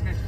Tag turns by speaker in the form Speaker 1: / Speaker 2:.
Speaker 1: Krishna